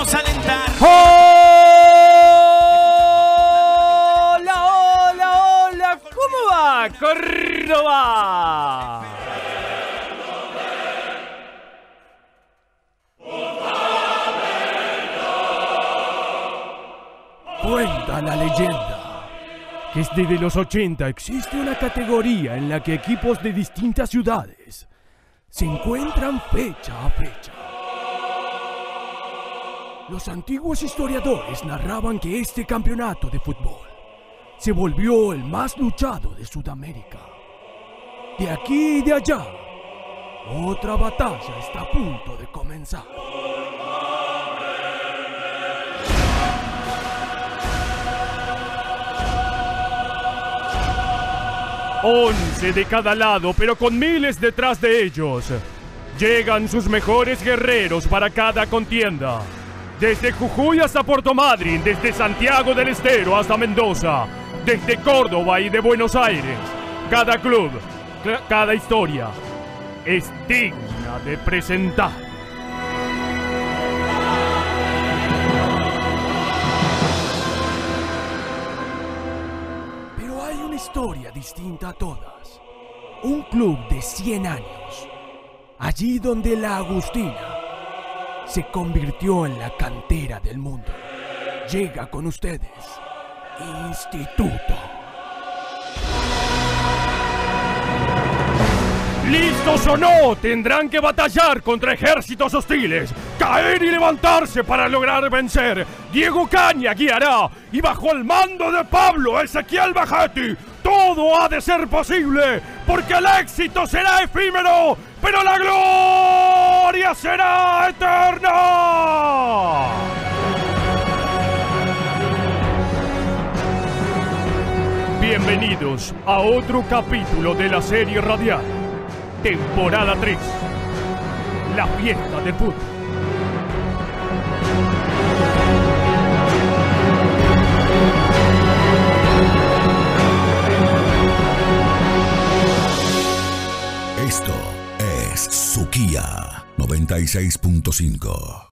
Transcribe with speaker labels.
Speaker 1: vamos a alentar.
Speaker 2: ¡Hola, hola, hola! ¿Cómo va, Córdoba? Cuenta la leyenda que desde los 80 existe una categoría en la que equipos de distintas ciudades se encuentran fecha a fecha. Los antiguos historiadores narraban que este campeonato de fútbol se volvió el más luchado de Sudamérica. De aquí y de allá, otra batalla está a punto de comenzar. Once de cada lado, pero con miles detrás de ellos. Llegan sus mejores guerreros para cada contienda. Desde Jujuy hasta Puerto Madryn, desde Santiago del Estero hasta Mendoza, desde Córdoba y de Buenos Aires. Cada club, cl- cada historia es digna de presentar. Pero hay una historia distinta a todas. Un club de 100 años. Allí donde la Agustina se convirtió en la cantera del mundo. Llega con ustedes. Instituto. ¿Listos o no? Tendrán que batallar contra ejércitos hostiles, caer y levantarse para lograr vencer. Diego Caña guiará y bajo el mando de Pablo Ezequiel Bajetti, todo ha de ser posible, porque el éxito será efímero, pero la gloria será eterna. Bienvenidos a otro capítulo de la serie radial. Temporada 3. La fiesta de fútbol.
Speaker 3: Esto es Sukia 96.5.